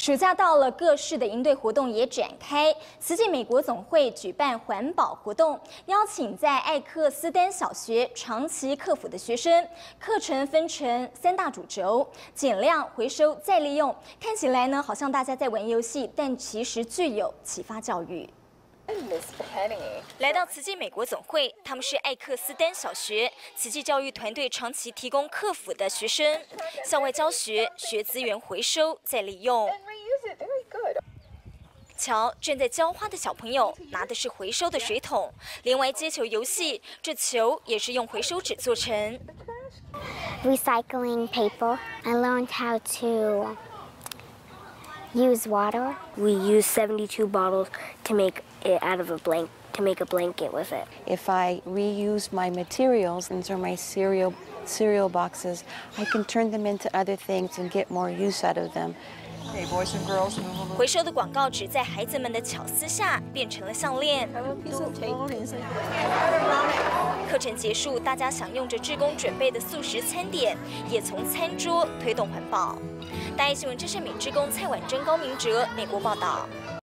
暑假到了，各式的迎队活动也展开。慈济美国总会举办环保活动，邀请在艾克斯丹小学长期客服的学生。课程分成三大主轴：减量、回收、再利用。看起来呢，好像大家在玩游戏，但其实具有启发教育。来到慈济美国总会，他们是艾克斯丹小学慈济教育团队长期提供客服的学生，校外教学学资源回收再利用。瞧，正在浇花的小朋友拿的是回收的水桶，连玩接球游戏，这球也是用回收纸做成。Recycling paper. I learned how to use water. We use 72 bottles to make it out of a blanket to make a blanket with it. If I reuse my materials, and these are my cereal cereal boxes, I can turn them into other things and get more use out of them. 回收的广告纸在孩子们的巧思下变成了项链。课程结束，大家享用着志工准备的素食餐点，也从餐桌推动环保。大爱新闻，这是美志工蔡婉珍、高明哲，美国报道。